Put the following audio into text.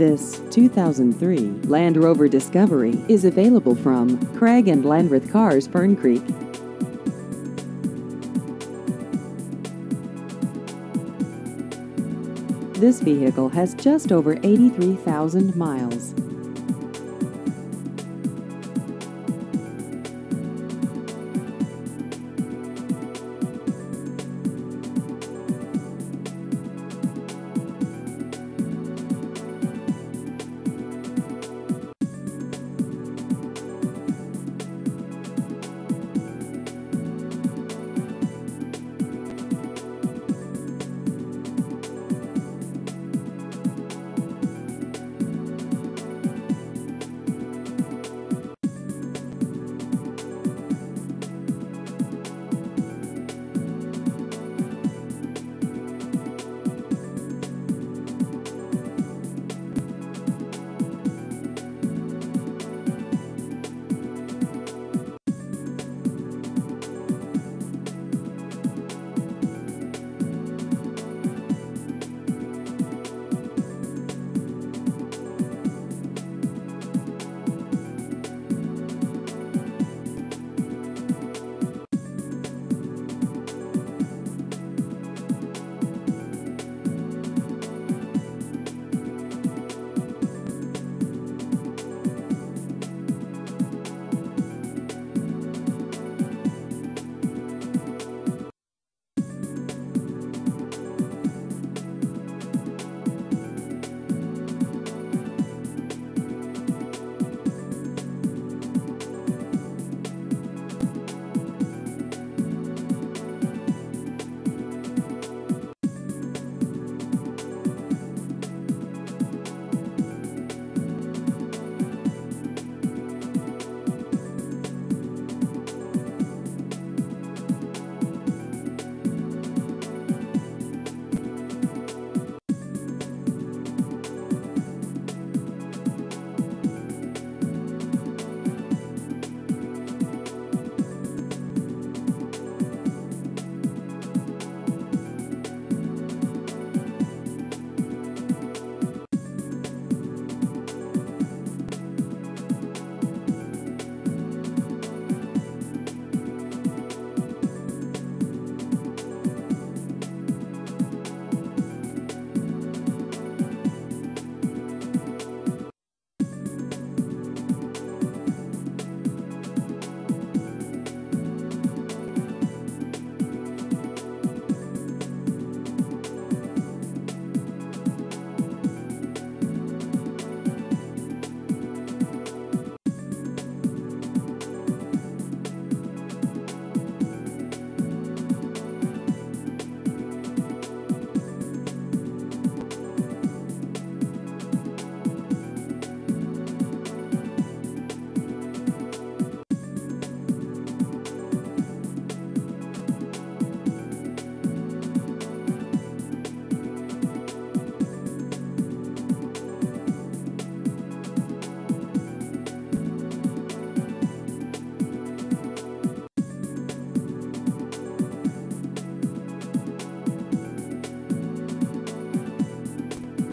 This 2003 Land Rover Discovery is available from Craig and Landreth Cars Fern Creek. This vehicle has just over 83,000 miles.